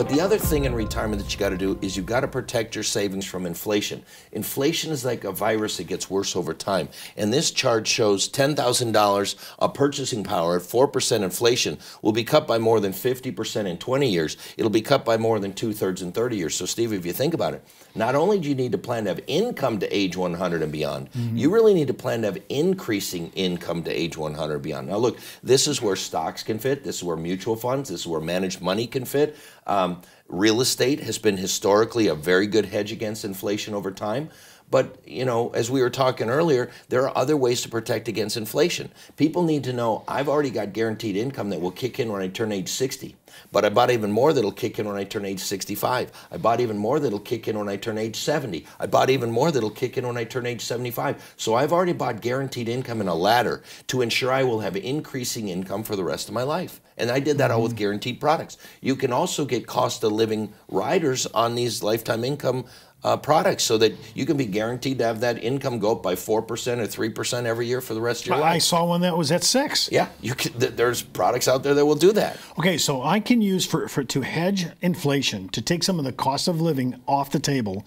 But the other thing in retirement that you got to do is you got to protect your savings from inflation. Inflation is like a virus that gets worse over time. And this chart shows $10,000 of purchasing power at 4% inflation will be cut by more than 50% in 20 years. It'll be cut by more than two thirds in 30 years. So, Steve, if you think about it, not only do you need to plan to have income to age 100 and beyond, mm-hmm. you really need to plan to have increasing income to age 100 and beyond. Now, look, this is where stocks can fit. This is where mutual funds, this is where managed money can fit. Um, Um, real estate has been historically a very good hedge against inflation over time. But, you know, as we were talking earlier, there are other ways to protect against inflation. People need to know I've already got guaranteed income that will kick in when I turn age 60. But I bought even more that'll kick in when I turn age 65. I bought even more that'll kick in when I turn age 70. I bought even more that'll kick in when I turn age 75. So I've already bought guaranteed income in a ladder to ensure I will have increasing income for the rest of my life. And I did that all with mm-hmm. guaranteed products. You can also get cost of living riders on these lifetime income uh, products so that you can be guaranteed to have that income go up by 4% or 3% every year for the rest of your I life. I saw one that was at 6 Yeah, you can, there's products out there that will do that. Okay, so I can use for, for to hedge inflation, to take some of the cost of living off the table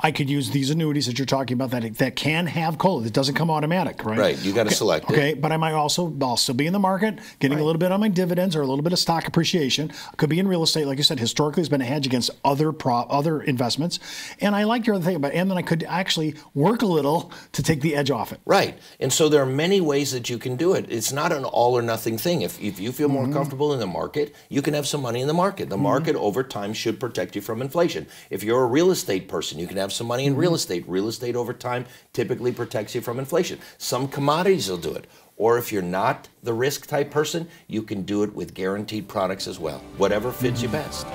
I could use these annuities that you're talking about that that can have COLA. That doesn't come automatic, right? Right. You got to okay. select it. Okay, but I might also I'll still be in the market, getting right. a little bit on my dividends or a little bit of stock appreciation. Could be in real estate, like you said. Historically, has been a hedge against other pro, other investments. And I like your other thing about, and then I could actually work a little to take the edge off it. Right. And so there are many ways that you can do it. It's not an all or nothing thing. If if you feel more mm-hmm. comfortable in the market, you can have some money in the market. The mm-hmm. market over time should protect you from inflation. If you're a real estate person, you can have some money in mm-hmm. real estate estate. Real estate over time typically protects you from inflation. Some commodities will do it. Or if you're not the risk type person, you can do it with guaranteed products as well. Whatever fits you best.